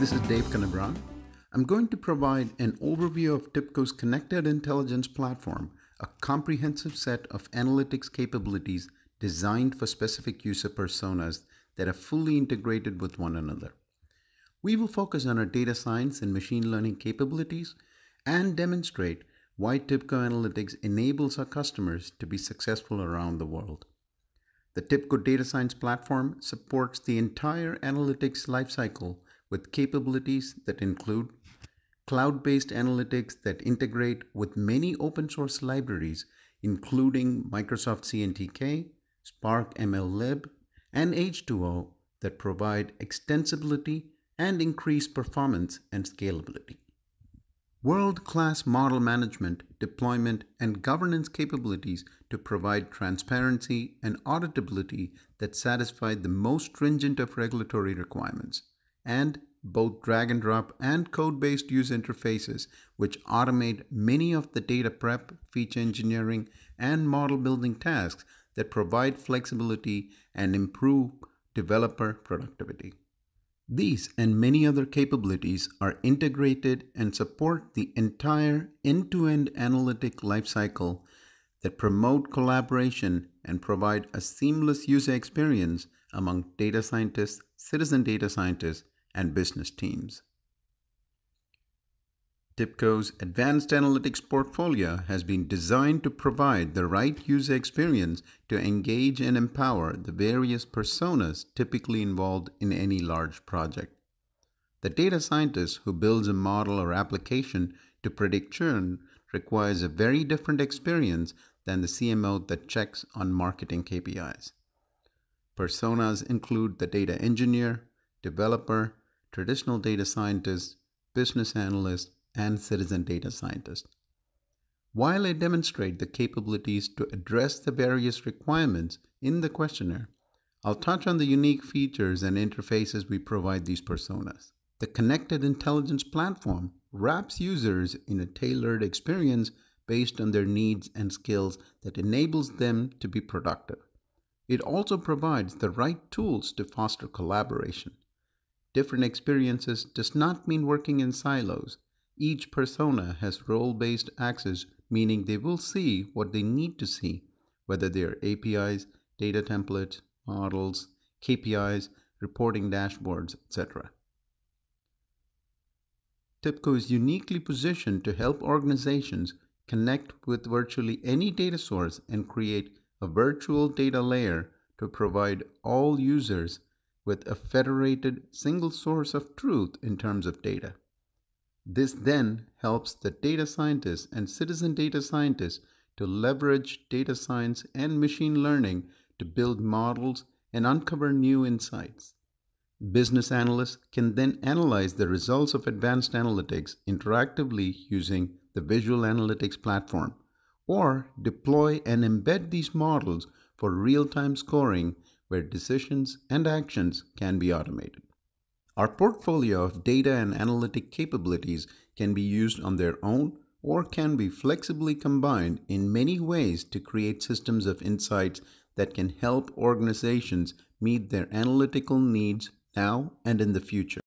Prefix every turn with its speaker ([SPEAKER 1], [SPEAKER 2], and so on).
[SPEAKER 1] This is Dave Canabran. I'm going to provide an overview of TIBCO's Connected Intelligence Platform, a comprehensive set of analytics capabilities designed for specific user personas that are fully integrated with one another. We will focus on our data science and machine learning capabilities and demonstrate why TIBCO Analytics enables our customers to be successful around the world. The TIBCO Data Science Platform supports the entire analytics lifecycle with capabilities that include cloud-based analytics that integrate with many open source libraries, including Microsoft CNTK, Spark MLlib, and H2O that provide extensibility and increase performance and scalability. World-class model management, deployment, and governance capabilities to provide transparency and auditability that satisfy the most stringent of regulatory requirements, and both drag and drop and code-based user interfaces which automate many of the data prep, feature engineering, and model building tasks that provide flexibility and improve developer productivity. These and many other capabilities are integrated and support the entire end-to-end analytic lifecycle that promote collaboration and provide a seamless user experience among data scientists, citizen data scientists, and business teams. TIBCO's advanced analytics portfolio has been designed to provide the right user experience to engage and empower the various personas typically involved in any large project. The data scientist who builds a model or application to predict churn requires a very different experience than the CMO that checks on marketing KPIs. Personas include the data engineer, developer, traditional data scientist, business analyst, and citizen data scientist. While I demonstrate the capabilities to address the various requirements in the questionnaire, I'll touch on the unique features and interfaces we provide these personas. The Connected Intelligence Platform wraps users in a tailored experience based on their needs and skills that enables them to be productive. It also provides the right tools to foster collaboration. Different experiences does not mean working in silos. Each persona has role-based access, meaning they will see what they need to see, whether they are APIs, data templates, models, KPIs, reporting dashboards, etc. TIBCO is uniquely positioned to help organizations connect with virtually any data source and create a virtual data layer to provide all users with a federated single source of truth in terms of data. This then helps the data scientists and citizen data scientists to leverage data science and machine learning to build models and uncover new insights. Business analysts can then analyze the results of advanced analytics interactively using the Visual Analytics platform or deploy and embed these models for real-time scoring where decisions and actions can be automated. Our portfolio of data and analytic capabilities can be used on their own or can be flexibly combined in many ways to create systems of insights that can help organizations meet their analytical needs now and in the future.